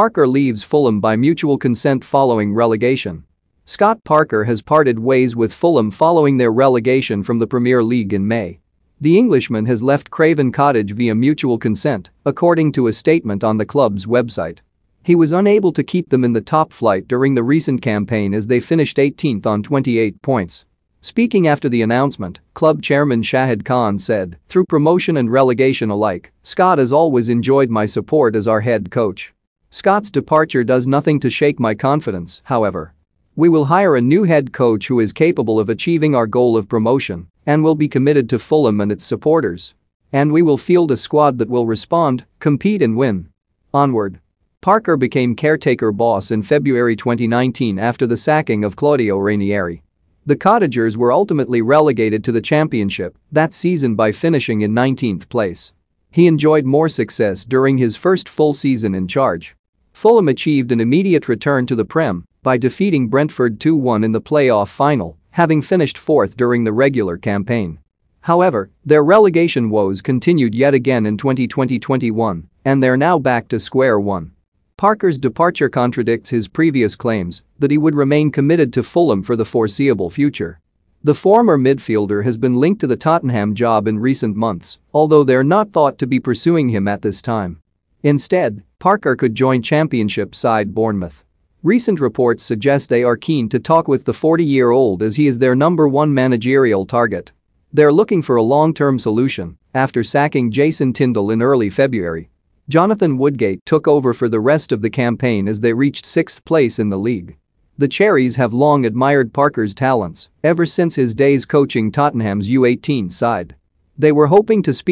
Parker leaves Fulham by mutual consent following relegation. Scott Parker has parted ways with Fulham following their relegation from the Premier League in May. The Englishman has left Craven Cottage via mutual consent, according to a statement on the club's website. He was unable to keep them in the top flight during the recent campaign as they finished 18th on 28 points. Speaking after the announcement, club chairman Shahid Khan said, through promotion and relegation alike, Scott has always enjoyed my support as our head coach. Scott's departure does nothing to shake my confidence, however. We will hire a new head coach who is capable of achieving our goal of promotion and will be committed to Fulham and its supporters. And we will field a squad that will respond, compete and win. Onward. Parker became caretaker boss in February 2019 after the sacking of Claudio Ranieri. The Cottagers were ultimately relegated to the championship that season by finishing in 19th place. He enjoyed more success during his first full season in charge. Fulham achieved an immediate return to the Prem by defeating Brentford 2-1 in the playoff final, having finished fourth during the regular campaign. However, their relegation woes continued yet again in 2020-21, and they're now back to square one. Parker's departure contradicts his previous claims that he would remain committed to Fulham for the foreseeable future. The former midfielder has been linked to the Tottenham job in recent months, although they're not thought to be pursuing him at this time. Instead, Parker could join championship side Bournemouth. Recent reports suggest they are keen to talk with the 40-year-old as he is their number one managerial target. They're looking for a long-term solution after sacking Jason Tindall in early February. Jonathan Woodgate took over for the rest of the campaign as they reached sixth place in the league. The Cherries have long admired Parker's talents ever since his days coaching Tottenham's U18 side. They were hoping to speed